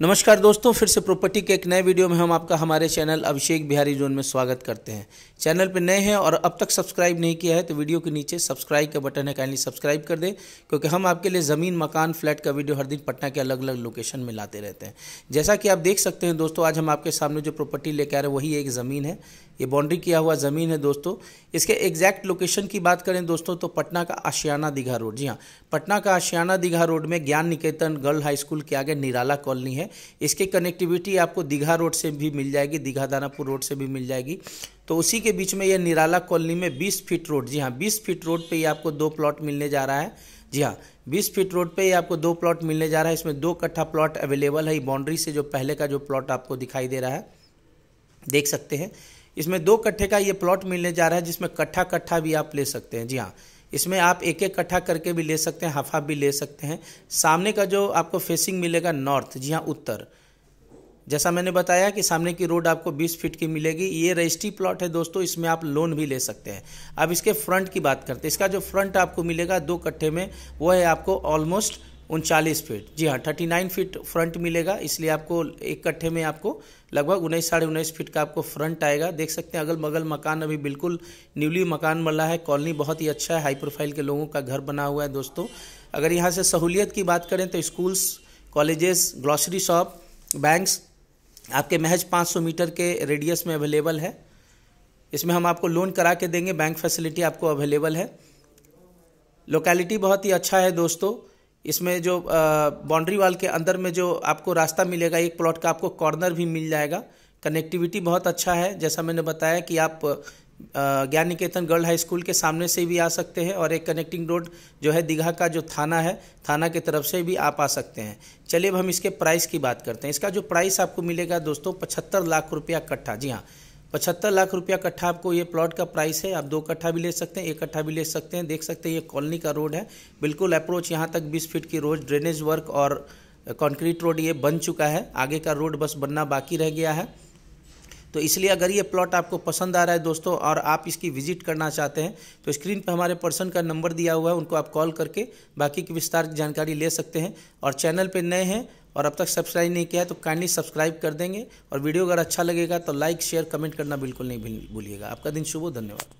नमस्कार दोस्तों, फिर से प्रॉपर्टी के एक नए वीडियो में हम आपका, हमारे चैनल अभिषेक बिहारी जोन में स्वागत करते हैं। चैनल पर नए हैं और अब तक सब्सक्राइब नहीं किया है तो वीडियो के नीचे सब्सक्राइब का बटन है, काइंडली सब्सक्राइब कर दें, क्योंकि हम आपके लिए ज़मीन, मकान, फ्लैट का वीडियो हर दिन पटना के अलग अलग लोकेशन में लाते रहते हैं। जैसा कि आप देख सकते हैं दोस्तों, आज हम आपके सामने जो प्रॉपर्टी लेकर आ रहे हैं, वही एक ज़मीन है। ये बाउंड्री किया हुआ ज़मीन है दोस्तों। इसके एग्जैक्ट लोकेशन की बात करें दोस्तों तो पटना का आशियाना दीघा रोड जी हाँ पटना का आशियाना दीघा रोड में ज्ञान निकेतन गर्ल हाई स्कूल के आगे निराला कॉलोनी है। इसके कनेक्टिविटी आपको दीघा रोड से भी मिल जाएगी, दीघा दानापुर रोड से भी मिल जाएगी। तो उसी के बीच में ये निराला कॉलोनी में 20 फीट रोड जी हाँ 20 फीट रोड पे ये आपको दो प्लॉट मिलने जा रहा है। जी हाँ 20 फीट रोड पे ये आपको दो प्लॉट मिलने जा रहा है। इसमें दो कट्ठा प्लॉट अवेलेबल है बाउंड्री से जो पहले का जो प्लॉट आपको दिखाई दे रहा है। देख सकते हैं इसमें दो कट्ठे का ये प्लॉट मिलने जा रहा है, जिसमें कट्ठा कट्ठा भी आप ले सकते हैं। जी हाँ इसमें आप एक एक कट्ठा करके भी ले सकते हैं हाफ़ हाफ़ भी ले सकते हैं। सामने का जो आपको फेसिंग मिलेगा नॉर्थ जी हाँ उत्तर। जैसा मैंने बताया कि सामने की रोड आपको 20 फीट की मिलेगी। ये रजिस्ट्री प्लॉट है दोस्तों, इसमें आप लोन भी ले सकते हैं। अब इसके फ्रंट की बात करते हैं। इसका जो फ्रंट आपको मिलेगा दो कट्ठे में, वो है आपको ऑलमोस्ट उनचालीस फीट। जी हाँ थर्टी नाइन फीट फ्रंट मिलेगा, इसलिए आपको एक कट्ठे में आपको लगभग उन्नीस, साढ़े उन्नीस फीट का आपको फ्रंट आएगा। देख सकते हैं अगल बगल मकान अभी बिल्कुल न्यूली मकान बना है। कॉलोनी बहुत ही अच्छा है हाई प्रोफ़ाइल के लोगों का घर बना हुआ है दोस्तों। अगर यहाँ से सहूलियत की बात करें तो schools colleges grocery shop banks आपके महज 500 मीटर के रेडियस में अवेलेबल है। इसमें हम आपको लोन करा के देंगे बैंक फैसिलिटी आपको अवेलेबल है। लोकेलिटी बहुत ही अच्छा है दोस्तों। इसमें जो बाउंड्री वाल के अंदर में जो आपको रास्ता मिलेगा, एक प्लॉट का आपको कॉर्नर भी मिल जाएगा। कनेक्टिविटी बहुत अच्छा है। जैसा मैंने बताया कि आप ज्ञान निकेतन गर्ल हाई स्कूल के सामने से भी आ सकते हैं और एक कनेक्टिंग रोड जो है दीघा का जो थाना है, थाना की तरफ़ से भी आप आ सकते हैं। चलिए अब हम इसके प्राइस की बात करते हैं। इसका जो प्राइस आपको मिलेगा दोस्तों, पचहत्तर लाख रुपया कट्ठा। जी हाँ पचहत्तर लाख रुपया कट्ठा आपको ये प्लॉट का प्राइस है। आप दो कट्ठा भी ले सकते हैं, एक कट्ठा भी ले सकते हैं। देख सकते हैं ये कॉलोनी का रोड है। बिल्कुल अप्रोच यहाँ तक बीस फीट की रोड ड्रेनेज वर्क और कॉन्क्रीट रोड ये बन चुका है। आगे का रोड बस बनना बाकी रह गया है। तो इसलिए अगर ये प्लॉट आपको पसंद आ रहा है दोस्तों और आप इसकी विज़िट करना चाहते हैं तो स्क्रीन पर हमारे पर्सन का नंबर दिया हुआ है, उनको आप कॉल करके बाकी की विस्तार जानकारी ले सकते हैं। और चैनल पर नए हैं और अब तक सब्सक्राइब नहीं किया है तो काइंडली सब्सक्राइब कर देंगे। और वीडियो अगर अच्छा लगेगा तो लाइक शेयर कमेंट करना बिल्कुल नहीं भूलिएगा। आपका दिन शुभ हो, धन्यवाद।